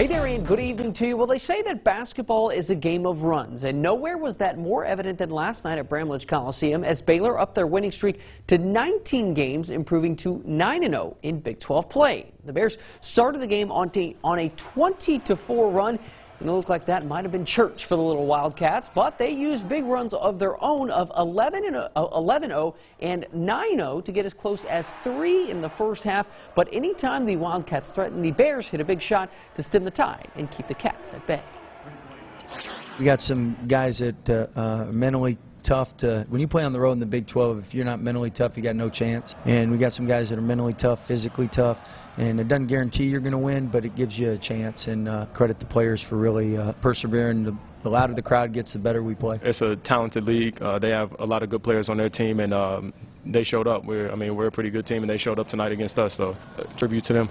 Hey there, Ian. Good evening to you. Well, they say that basketball is a game of runs, and nowhere was that more evident than last night at Bramlage Coliseum as Baylor upped their winning streak to 19 games, improving to 9-0 in Big 12 play. The Bears started the game on, on a 20-4 run and it looked like that might have been church for the little Wildcats, but they used big runs of their own of 11 and 11 0 and 9 0 to get as close as three in the first half. But anytime the Wildcats threatened, the Bears hit a big shot to stem the tide and keep the Cats at bay. We got some guys that uh, uh, mentally tough to when you play on the road in the Big 12. If you're not mentally tough, you got no chance. And we got some guys that are mentally tough, physically tough, and it doesn't guarantee you're going to win, but it gives you a chance. And uh, credit the players for really uh, persevering. The, the, louder the crowd gets, the better we play. It's a talented league. Uh, they have a lot of good players on their team, and um, they showed up. We're, I mean, we're a pretty good team, and they showed up tonight against us. So, uh, tribute to them.